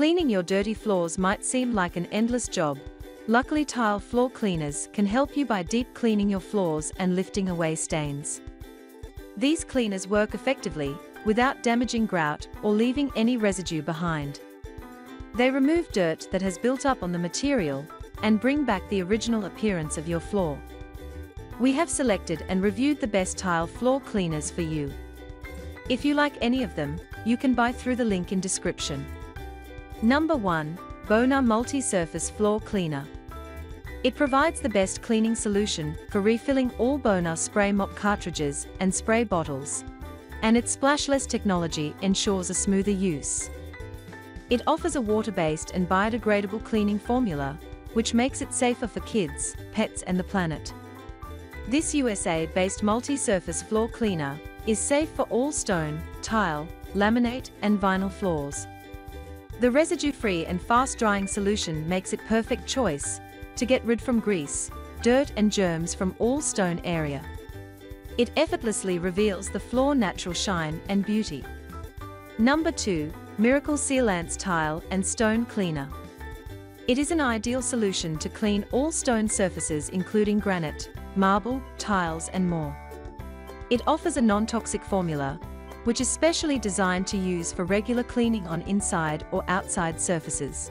Cleaning your dirty floors might seem like an endless job. Luckily tile floor cleaners can help you by deep cleaning your floors and lifting away stains. These cleaners work effectively, without damaging grout or leaving any residue behind. They remove dirt that has built up on the material and bring back the original appearance of your floor. We have selected and reviewed the best tile floor cleaners for you. If you like any of them, you can buy through the link in description. Number 1. Bona Multi-Surface Floor Cleaner. It provides the best cleaning solution for refilling all Bona spray mop cartridges and spray bottles. And its splashless technology ensures a smoother use. It offers a water-based and biodegradable cleaning formula, which makes it safer for kids, pets and the planet. This USA-based multi-surface floor cleaner is safe for all stone, tile, laminate and vinyl floors. The residue-free and fast-drying solution makes it perfect choice to get rid from grease, dirt and germs from all stone area. It effortlessly reveals the floor natural shine and beauty. Number 2. Miracle Sealants Tile and Stone Cleaner. It is an ideal solution to clean all stone surfaces including granite, marble, tiles and more. It offers a non-toxic formula which is specially designed to use for regular cleaning on inside or outside surfaces.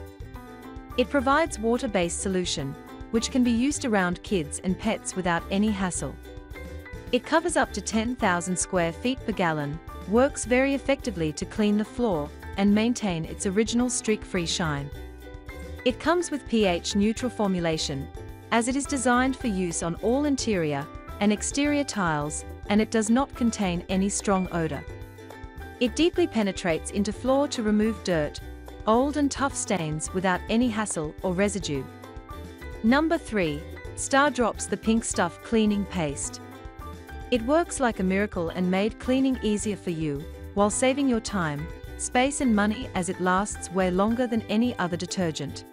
It provides water-based solution, which can be used around kids and pets without any hassle. It covers up to 10,000 square feet per gallon, works very effectively to clean the floor and maintain its original streak-free shine. It comes with pH-neutral formulation, as it is designed for use on all interior and exterior tiles, and it does not contain any strong odor. It deeply penetrates into floor to remove dirt, old and tough stains without any hassle or residue. Number 3. Stardrops the Pink Stuff Cleaning Paste. It works like a miracle and made cleaning easier for you, while saving your time, space and money as it lasts way longer than any other detergent.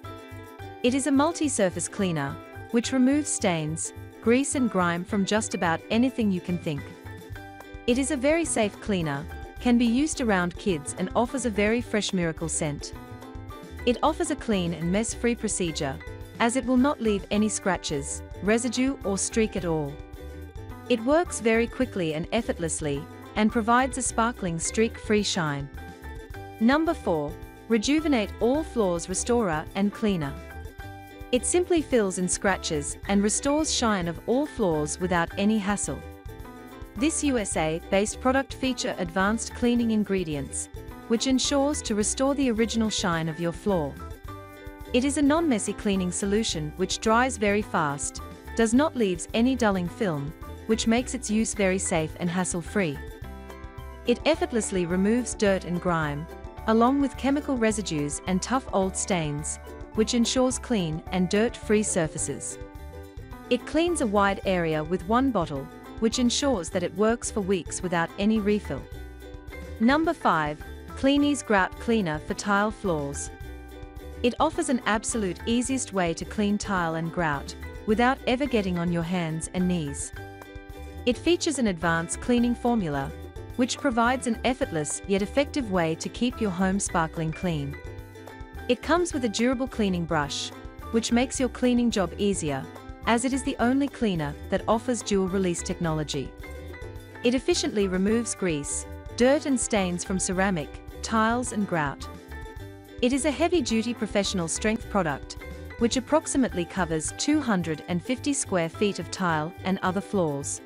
It is a multi-surface cleaner, which removes stains, grease and grime from just about anything you can think. It is a very safe cleaner, can be used around kids and offers a very fresh miracle scent. It offers a clean and mess-free procedure, as it will not leave any scratches, residue or streak at all. It works very quickly and effortlessly, and provides a sparkling streak-free shine. Number 4. Rejuvenate All Floors Restorer and Cleaner. It simply fills in scratches and restores shine of all floors without any hassle. This USA-based product feature advanced cleaning ingredients, which ensures to restore the original shine of your floor. It is a non-messy cleaning solution which dries very fast, does not leaves any dulling film, which makes its use very safe and hassle-free. It effortlessly removes dirt and grime, along with chemical residues and tough old stains, which ensures clean and dirt-free surfaces. It cleans a wide area with one bottle, which ensures that it works for weeks without any refill. Number 5. Clean-eez Grout Cleaner for Tile Floors. It offers an absolute easiest way to clean tile and grout, without ever getting on your hands and knees. It features an advanced cleaning formula, which provides an effortless yet effective way to keep your home sparkling clean. It comes with a durable cleaning brush, which makes your cleaning job easier, as it is the only cleaner that offers dual-release technology. It efficiently removes grease, dirt and stains from ceramic, tiles and grout. It is a heavy-duty professional strength product, which approximately covers 250 square feet of tile and other floors.